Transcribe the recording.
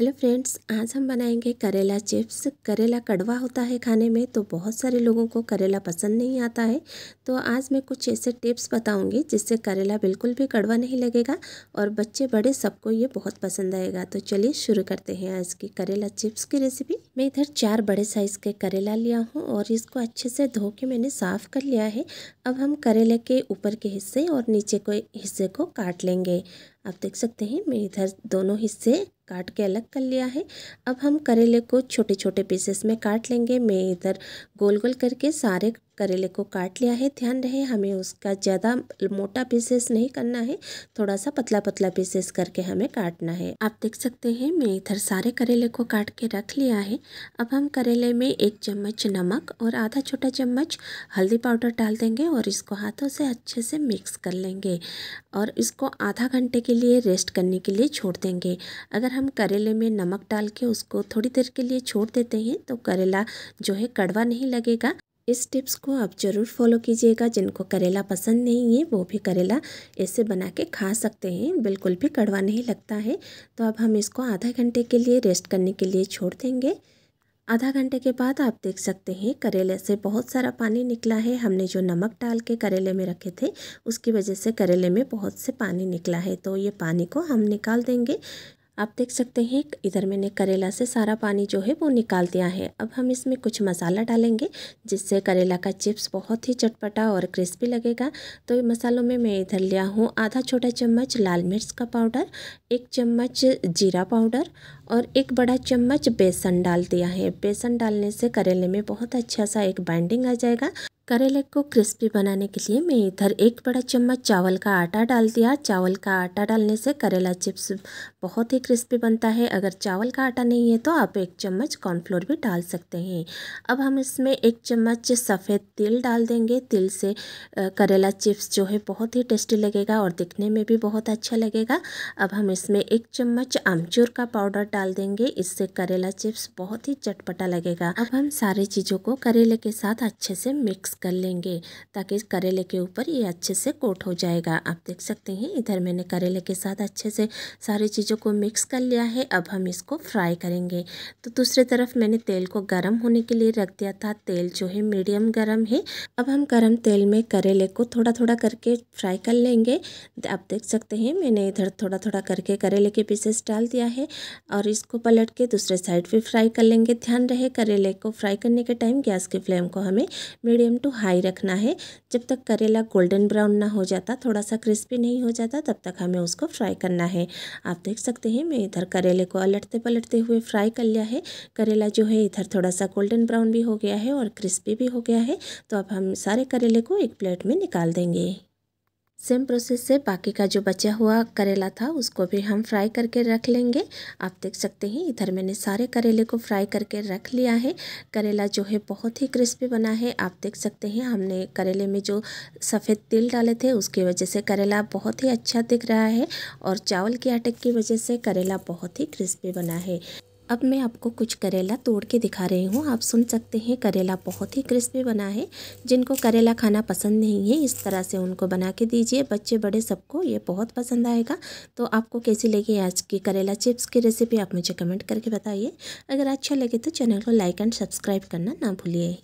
Hello friends, आज हम बनाएँगे करेला चिप्स। करेला कड़वा होता है खाने में तो बहुत सारे लोगों को करेला पसंद नहीं आता है। तो आज मैं कुछ ऐसे टिप्स बताऊँगी, जिससे करेला बिल्कुल भी कड़वा नहीं लगेगा और बच्चे बड़े सबको ये बहुत पसंद आएगा। तो चलिए शुरू करते हैं आज की करेला चिप्स की रेसिपी मैं इधर चार बड़े साइज़ के करेला लिया हूँ और इसको अच्छे से धो के मैंने साफ़ कर लिया है। अब हम करेले के ऊपर के हिस्से और नीचे के हिस्से को काट लेंगे। आप देख सकते हैं, मैं इधर दोनों हिस्से काट के अलग कर लिया है। अब हम करेले को छोटे छोटे पीसेस में काट लेंगे। मैं इधर गोल गोल करके सारे करेले को काट लिया है। ध्यान रहे, हमें उसका ज़्यादा मोटा पीसेस नहीं करना है। थोड़ा सा पतला पतला पीसेस करके हमें काटना है। आप देख सकते हैं, मैं इधर सारे करेले को काट के रख लिया है। अब हम करेले में एक चम्मच नमक और आधा छोटा चम्मच हल्दी पाउडर डाल देंगे और इसको हाथों से अच्छे से मिक्स कर लेंगे और इसको आधा घंटे के लिए रेस्ट करने के लिए छोड़ देंगे। अगर हम करेले में नमक डाल के उसको थोड़ी देर के लिए छोड़ देते हैं तो करेला जो है कड़वा नहीं लगेगा। इस टिप्स को आप ज़रूर फॉलो कीजिएगा, जिनको करेला पसंद नहीं है, वो भी करेला ऐसे बना के खा सकते हैं, बिल्कुल भी कड़वा नहीं लगता है। तो अब हम इसको आधा घंटे के लिए रेस्ट करने के लिए छोड़ देंगे। आधा घंटे के बाद आप देख सकते हैं, करेले से बहुत सारा पानी निकला है। हमने जो नमक डाल के करेले में रखे थे, उसकी वजह से करेले में बहुत से पानी निकला है। तो ये पानी को हम निकाल देंगे। आप देख सकते हैं इधर मैंने करेला से सारा पानी जो है वो निकाल दिया है। अब हम इसमें कुछ मसाला डालेंगे, जिससे करेला का चिप्स बहुत ही चटपटा और क्रिस्पी लगेगा। तो मसालों में मैं इधर लिया हूँ आधा छोटा चम्मच लाल मिर्च का पाउडर, एक चम्मच जीरा पाउडर और एक बड़ा चम्मच बेसन डाल दिया है। बेसन डालने से करेले में बहुत अच्छा सा एक बाइंडिंग आ जाएगा। करेले को क्रिस्पी बनाने के लिए मैं इधर एक बड़ा चम्मच चावल का आटा डाल दिया। चावल का आटा डालने से करेला चिप्स बहुत ही क्रिस्पी बनता है। अगर चावल का आटा नहीं है तो आप एक चम्मच कॉर्नफ्लोर भी डाल सकते हैं। अब हम इसमें एक चम्मच सफ़ेद तिल डाल देंगे। तिल से करेला चिप्स जो है बहुत ही टेस्टी लगेगा और दिखने में भी बहुत अच्छा लगेगा। अब हम इसमें एक चम्मच आमचूर का पाउडर डाल देंगे। इससे करेला चिप्स बहुत ही चटपटा लगेगा। अब हम सारी चीज़ों को करेले के साथ अच्छे से मिक्स कर लेंगे, ताकि करेले के ऊपर ये अच्छे से कोट हो जाएगा। आप देख सकते हैं, इधर मैंने करेले के साथ अच्छे से सारी चीज़ों को मिक्स कर लिया है। अब हम इसको फ्राई करेंगे। तो दूसरी तरफ़ मैंने तेल को गर्म होने के लिए रख दिया था। तेल जो है मीडियम गर्म है। अब हम गर्म तेल में करेले को थोड़ा थोड़ा करके फ्राई कर लेंगे। आप देख सकते हैं, मैंने इधर थोड़ा थोड़ा करके करेले के पीसेस डाल दिया है। और इसको पलट के दूसरे साइड भी फ्राई कर लेंगे। ध्यान रहे, करेले को फ्राई करने के टाइम गैस की फ्लेम को हमें मीडियम टू हाई रखना है। जब तक करेला गोल्डन ब्राउन ना हो जाता थोड़ा सा क्रिस्पी नहीं हो जाता, तब तक हमें उसको फ्राई करना है। आप देख सकते हैं, मैं इधर करेले को अलटते पलटते हुए फ्राई कर लिया है। करेला जो है, इधर थोड़ा सा गोल्डन ब्राउन भी हो गया है और क्रिस्पी भी हो गया है। तो अब हम सारे करेले को एक प्लेट में निकाल देंगे। सेम प्रोसेस से बाकी का जो बचा हुआ करेला था, उसको भी हम फ्राई करके रख लेंगे। आप देख सकते हैं, इधर मैंने सारे करेले को फ्राई करके रख लिया है। करेला जो है बहुत ही क्रिस्पी बना है। आप देख सकते हैं, हमने करेले में जो सफ़ेद तिल डाले थे, उसकी वजह से करेला बहुत ही अच्छा दिख रहा है और चावल के आटे की वजह से करेला बहुत ही क्रिस्पी बना है। अब मैं आपको कुछ करेला तोड़ के दिखा रही हूँ। आप सुन सकते हैं, करेला बहुत ही क्रिस्पी बना है। जिनको करेला खाना पसंद नहीं है, इस तरह से उनको बना के दीजिए। बच्चे बड़े सबको ये बहुत पसंद आएगा। तो आपको कैसी लगी आज की करेला चिप्स की रेसिपी, आप मुझे कमेंट करके बताइए। अगर अच्छा लगे तो चैनल को लाइक एंड सब्सक्राइब करना ना भूलिए।